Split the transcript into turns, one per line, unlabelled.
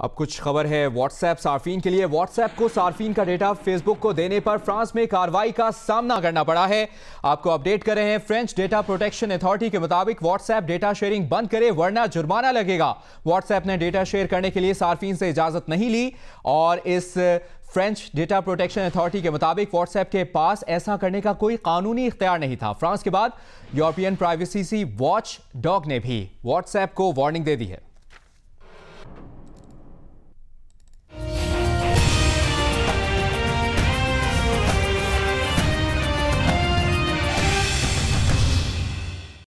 अब कुछ खबर है व्हाट्सएप सार्फिन के लिए। व्हाट्सएप को सार्फिन का डेटा फेसबुक को देने पर फ्रांस में कार्रवाई का सामना करना पड़ा है। आपको अपडेट कर रहे हैं फ्रेंच डेटा प्रोटेक्शन अथॉरिटी के मुताबिक व्हाट्सएप डेटा शेयरिंग बंद करे, वरना जुर्माना लगेगा। व्हाट्सएप ने डेटा शेयर करने के लिए सार्फिन से इजाज़त नहीं ली और इस फ्रेंच डेटा प्रोटेक्शन अथॉरिटी के मुताबिक व्हाट्सएप के पास ऐसा करने का कोई कानूनी इख्तियार नहीं था। फ्रांस के बाद यूरोपियन प्राइवेसी वॉच डॉग ने भी व्हाट्सएप को वार्निंग दे दी है।